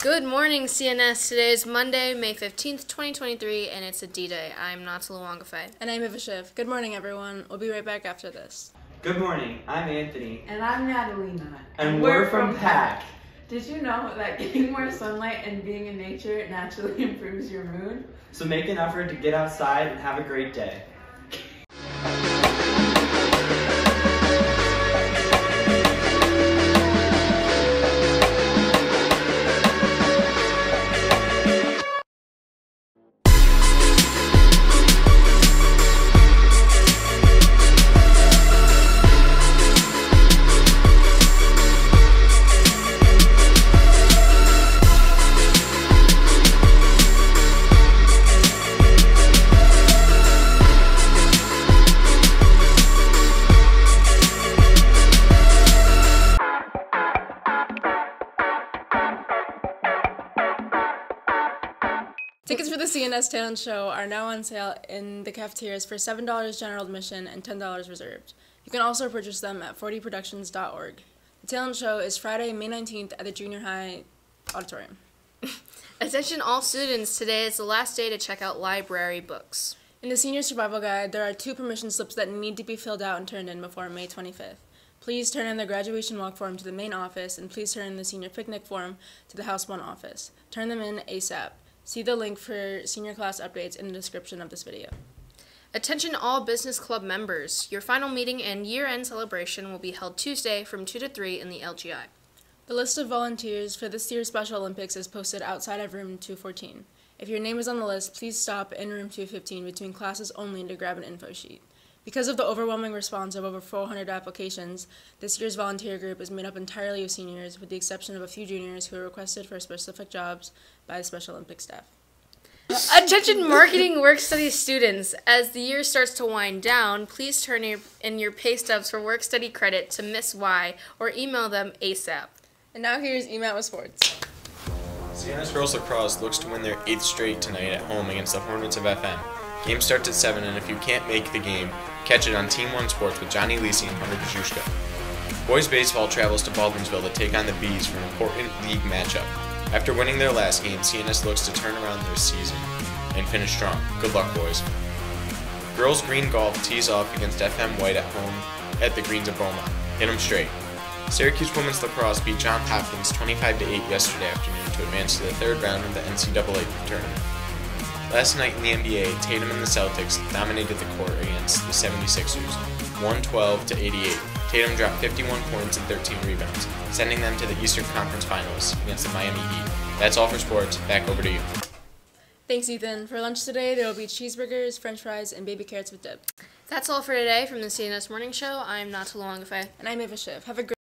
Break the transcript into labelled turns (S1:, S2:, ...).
S1: Good morning, CNS. Today is Monday, May 15th, 2023, and it's a D-Day. I'm Natala Wangafe.
S2: And I'm Eva Shiv. Good morning, everyone. We'll be right back after this.
S3: Good morning, I'm Anthony.
S4: And I'm Natalina.
S3: And we're from PAC.
S4: Did you know that getting more sunlight and being in nature naturally improves your mood?
S3: So make an effort to get outside and have a great day.
S2: Tickets for the CNS Talent Show are now on sale in the cafeterias for $7 general admission and $10 reserved. You can also purchase them at 40productions.org. The talent show is Friday, May 19th at the junior high auditorium.
S1: Attention all students, today is the last day to check out library books.
S2: In the senior survival guide, there are two permission slips that need to be filled out and turned in before May 25th. Please turn in the graduation walk form to the main office and please turn in the senior picnic form to the House 1 office. Turn them in ASAP. See the link for senior class updates in the description of this video.
S1: Attention all business club members. Your final meeting and year-end celebration will be held Tuesday from 2 to 3 in the LGI.
S2: The list of volunteers for this year's Special Olympics is posted outside of room 214. If your name is on the list, please stop in room 215 between classes only to grab an info sheet. Because of the overwhelming response of over 400 applications, this year's volunteer group is made up entirely of seniors, with the exception of a few juniors who are requested for specific jobs by the Special Olympics staff.
S1: Attention marketing work study students. As the year starts to wind down, please turn in your pay stubs for work study credit to Miss Y or email them ASAP.
S2: And now here's Email with Sports.
S5: CNS Girls Lacrosse looks to win their eighth straight tonight at home against the Hornets of FM. Game starts at 7, and if you can't make the game, catch it on Team 1 Sports with Johnny Lisi and Hunter Kajushka. Boys Baseball travels to Baldwinsville to take on the Bees for an important league matchup. After winning their last game, CNS looks to turn around their season and finish strong. Good luck, boys. Girls Green Golf tees off against FM White at home at the Greens of Beaumont. Hit them straight. Syracuse Women's Lacrosse beat John Hopkins 25 8 yesterday afternoon to advance to the third round of the NCAA tournament. Last night in the NBA, Tatum and the Celtics dominated the court against the 76ers, 112 to 88. Tatum dropped 51 points and 13 rebounds, sending them to the Eastern Conference Finals against the Miami Heat. That's all for sports. Back over to you.
S2: Thanks, Ethan. For lunch today, there will be cheeseburgers, french fries, and baby carrots with dip.
S1: That's all for today from the CNS Morning Show. I'm Natala Wangafe.
S2: And I'm Eva Shiv. Have a great